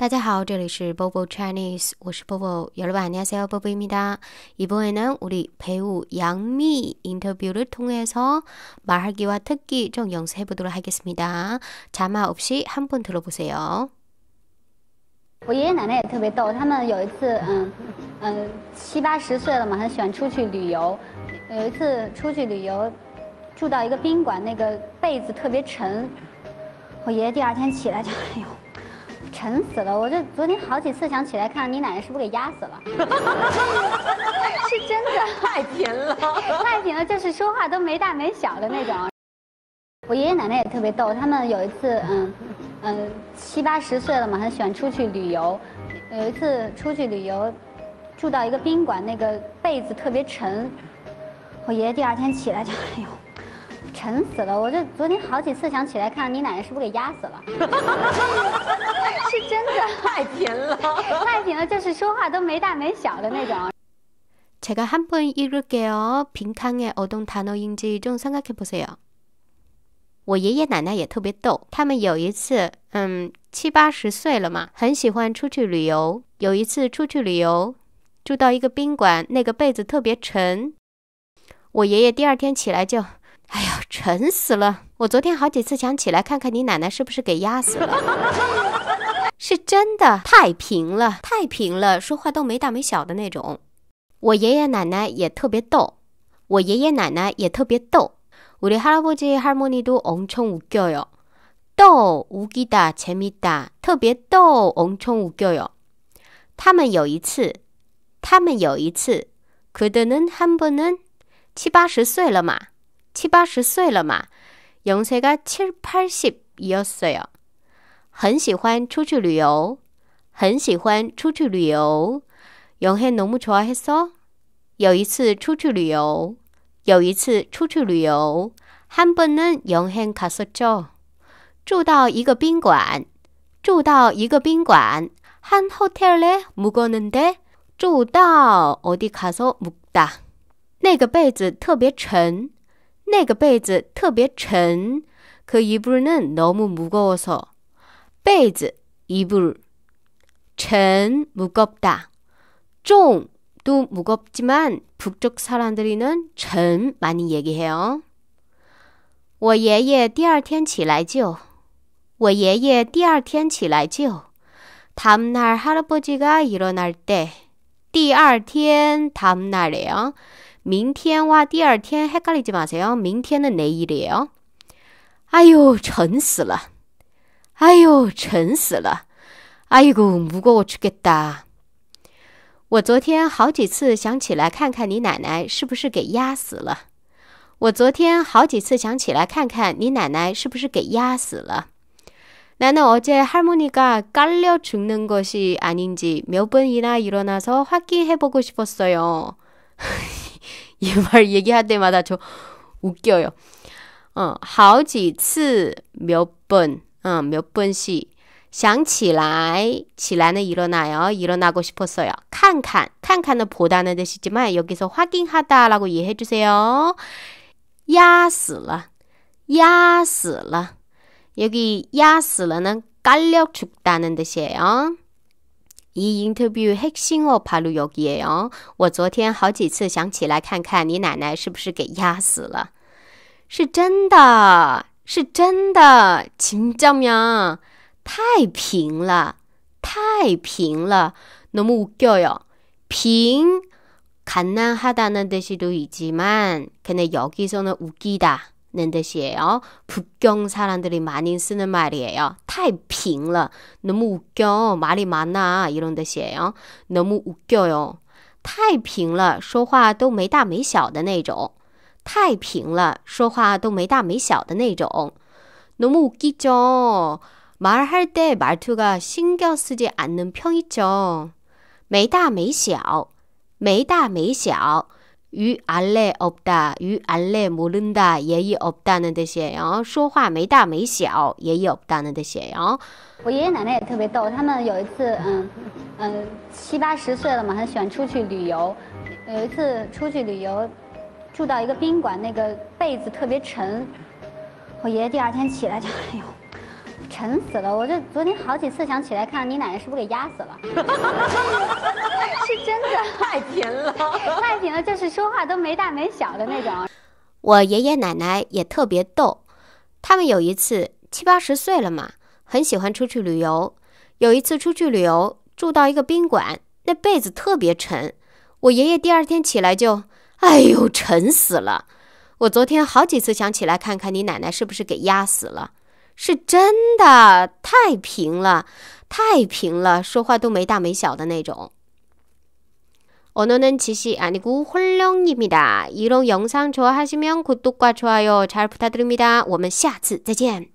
大家好，这里是 Bobo Chinese，我是 Bobo。여러분안녕하세요， Bobo입니다。이번에는우리배우양미인터뷰를통해서말하기와듣기좀연습해보도록하겠습니다 자막없이한번들어보세요我爷爷奶奶也特别逗，他们有一次，嗯嗯，七八十岁了嘛，很喜欢出去旅游。有一次出去旅游，住到一个宾馆，那个被子特别沉。我爷爷第二天起来就，哎呦。 沉死了！我就昨天好几次想起来看你奶奶是不是给压死了？是真的，太贫了，太贫了，就是说话都没大没小的那种。我爷爷奶奶也特别逗，他们有一次，嗯嗯，七八十岁了嘛，很喜欢出去旅游。有一次出去旅游，住到一个宾馆，那个被子特别沉。我爷爷第二天起来就，哎呦。沉死了！我这昨天好几次想起来看你奶奶是不是给压死了？是真的，太贫了，太贫了，就是说话都没大没小的那种。제가한번읽을게요빈칸에어떤단어인지좀생각해보세요我爷爷奶奶也特别逗，他们有一次，嗯，七八十岁了嘛，很喜欢出去旅游。有一次出去旅游，住到一个宾馆，那个被子特别沉。我爷爷第二天起来就。 哎呀，沉死了！我昨天好几次想起来看看你奶奶是不是给压死了。是真的，太平了，太平了，说话都没大没小的那种。我爷爷奶奶也特别逗，我爷爷奶奶也特别逗。우리할아버지할머니도엄청웃겨 요。 逗，웃기다재밌 다， 特别逗，엄청웃겨 요。 他们有一次，他们有一次，그들은한번은七八十岁了嘛。 七八十岁了嘛，연세가칠팔십이었어 요。 很喜欢出去旅游，很喜欢出去旅游。여행너무좋아했 어？ 有一次出去旅游，有一次出去旅游。한번은여행갔었 죠。 住到一个宾馆，住到一个宾馆。한호텔에묵었는 데， 住到어디가서묵 다。 那个被子特别沉。 那个被子特别沉，可이불은너무무거워 서， 被子이불沉무겁 다， 重도무겁지만북쪽사람들이는沉많이얘기해 요。 我爷爷第二天起来就，我爷爷第二天起来就，다음날할아버지가일어날 때， 第二天다음날에 요。 明天哇，第二天헷갈리지마세 요。 明天的내일이에 요。 哎呦，沉死了！哎呦，沉死了！哎呦，무거워죽겠다我昨天好几次想起来看看你奶奶是不是给压死了。我昨天好几次想起来看看你奶奶是不是给压死了。나는어제할머니가깔려죽는것이아닌지몇번이나일어나서확인해보고싶었어요 一말 얘기할 때마다 저 웃겨요. 어, 好几次몇 번, 어, 몇 번씩 想起来,起来는 일어나요. 일어나고 싶었어요. 看看, 看看은 보다는 뜻이지만 여기서 확인하다라고 이해해 주세요. 压死了,压死了. 여기 压死了는 깔려 죽다는 뜻이에요. 이 인터뷰 핵심어 바로 여기에요. 我昨天好几次想起来看看你奶奶是不是给压死了。是真的，是真的， 진짜면 太平了，太平了. 너무 웃겨요. 빙 갓난하다는 뜻이도 있지만 근데 여기서는 웃기다 는 뜻이에요. 북경 사람들이 많이 쓰는 말이에요. 太平了. 너무 웃겨. 말이 많아. 이런 뜻이에요. 너무 웃겨요. 太平了说话都没大没小的那种太平了说话都没大没小的那种 너무 웃기죠. 말할 때 말투가 신경 쓰지 않는 편이죠. 没大没小,没大没小. 위 알레 없다, 위 알레 모른다, 예의 없다는 뜻이에요. 说话没大没小,예의 없다는 뜻이에요. 我爷爷奶奶也特别逗，他们有一次，嗯嗯，七八十岁了嘛，很喜欢出去旅游。有一次出去旅游，住到一个宾馆，那个被子特别沉。我爷爷第二天起来就，哎呦。 沉死了！我这昨天好几次想起来看你奶奶是不是给压死了？是真的，太甜了，太甜了，就是说话都没大没小的那种。我爷爷奶奶也特别逗，他们有一次七八十岁了嘛，很喜欢出去旅游。有一次出去旅游，住到一个宾馆，那被子特别沉。我爷爷第二天起来就，哎呦，沉死了！我昨天好几次想起来看看你奶奶是不是给压死了，是真的，太平了，太平了，说话都没大没小的那种。오늘은지시아니고홀령입니다이런영상좋아하시면구독과좋아요잘부탁드립니다我们下次再见。